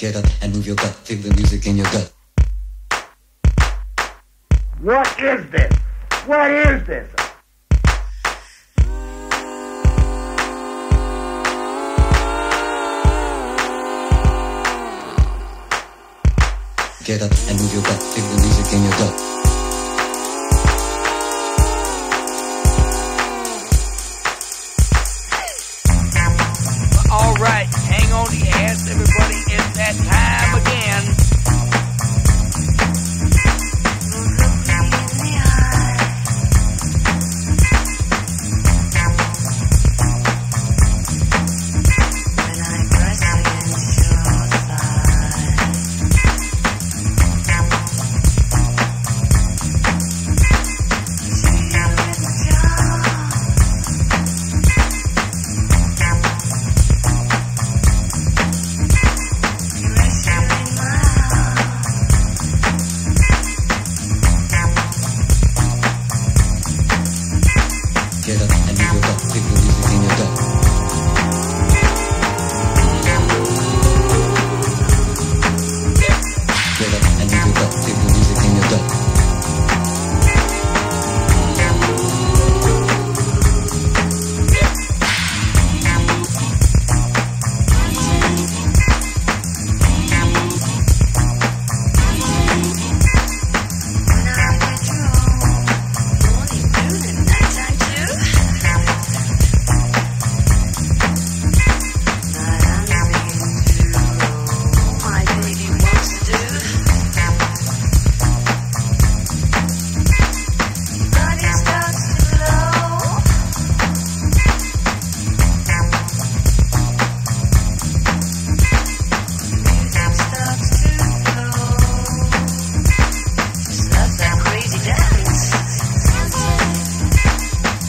Get up and move your butt. Feel the music in your gut. What is this? What is this? Get up and move your butt. Feel the music in your gut. All right, hang on to your hats, everybody.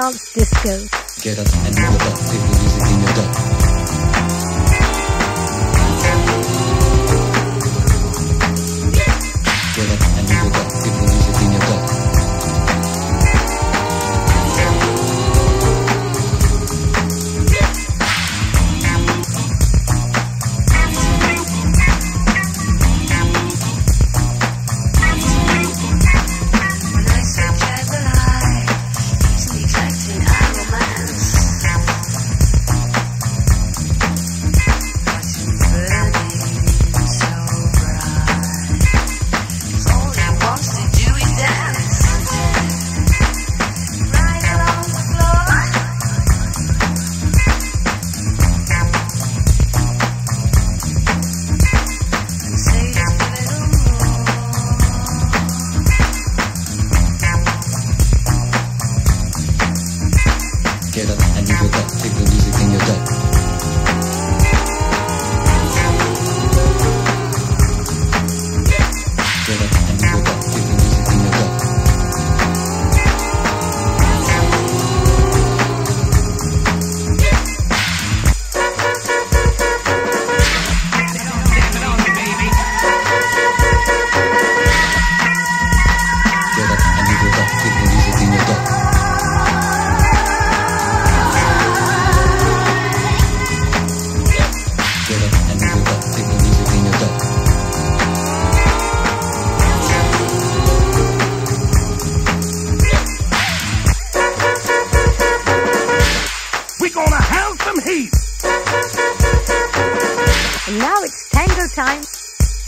dance disco. Get up and move music in your gut. get up and you go back, take the music and you're.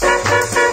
Thank you.